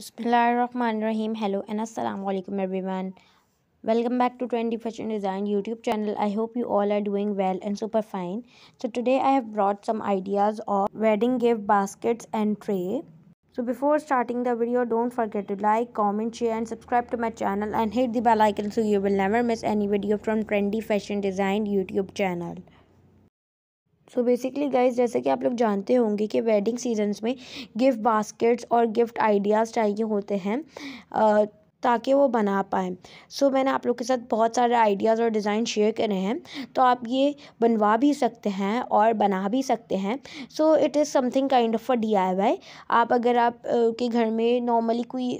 Bismillahirrahmanirrahim. Hello and assalamu alaikum everyone. Welcome back to Trendy Fashion Design YouTube channel. I hope you all are doing well and super fine. So today I have brought some ideas of wedding gift baskets and tray. So before starting the video, don't forget to like, comment, share and subscribe to my channel and hit the bell icon so you will never miss any video from Trendy Fashion Design YouTube channel. So basically guys जैसे कि आप लोग जानते होंगे कि wedding seasons में gift baskets और gift ideas चाहिए होते हैं ताकि वो बना पाएँ। सो so, मैंने आप लोग के साथ बहुत सारे आइडियाज़ और डिज़ाइन शेयर करे हैं तो आप ये बनवा भी सकते हैं और बना भी सकते हैं। So it is something kind of a D I Y आप अगर आप के घर में नॉर्मली कोई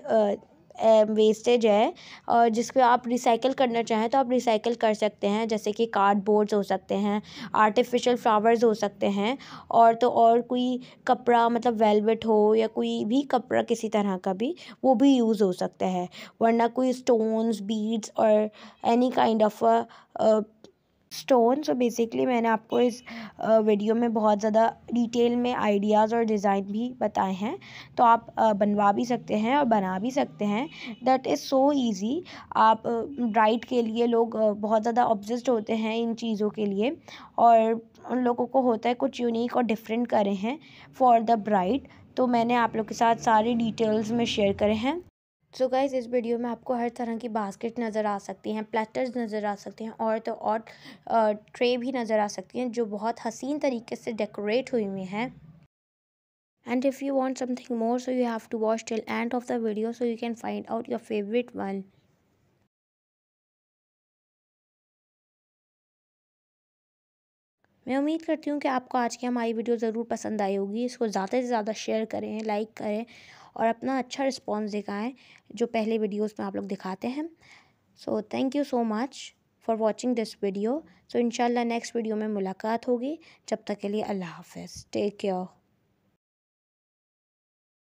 वेस्टेज है और जिसको आप रिसाइकल करना चाहें तो आप रिसाइकल कर सकते हैं, जैसे कि कार्डबोर्ड्स हो सकते हैं आर्टिफिशियल फ्लावर्स हो सकते हैं और तो और कोई कपड़ा मतलब वेलवेट हो या कोई भी कपड़ा किसी तरह का भी, वो भी यूज़ हो सकता है। वरना कोई स्टोन्स बीड्स और any kind of stone so basically मैंने आपको इस वीडियो में बहुत ज़्यादा डिटेल में आइडियाज़ और डिज़ाइन भी बताए हैं। तो आप बनवा भी सकते हैं और बना भी सकते हैं। दैट इज़ सो ईज़ी आप ब्राइट के लिए लोग बहुत ज़्यादा ऑब्जेस्ट होते हैं इन चीज़ों के लिए और उन लोगों को होता है कुछ यूनिक और डिफरेंट करें हैं फॉर द ब्राइट तो मैंने आप लोग के साथ सारी डिटेल्स में शेयर करे हैं। सो so गाइज़ इस वीडियो में आपको हर तरह की बास्केट नज़र आ सकती हैं प्लेटर्स नज़र आ सकते हैं और तो और ट्रे भी नज़र आ सकती हैं जो बहुत हसीन तरीके से डेकोरेट हुई हुई हैं। And if you want something more, so you have to watch till end of the video so you can find out your favorite one. मैं उम्मीद करती हूँ कि आपको आज की हमारी वीडियो ज़रूर पसंद आई होगी। इसको ज़्यादा से ज़्यादा शेयर करें लाइक करें और अपना अच्छा रिस्पॉन्स दिखाएँ, जो पहले वीडियोज़ में आप लोग दिखाते हैं। So thank you so much for watching this video so इनशाला नेक्स्ट वीडियो में मुलाकात होगी। जब तक के लिए अल्लाह हाफ़ टेक केयर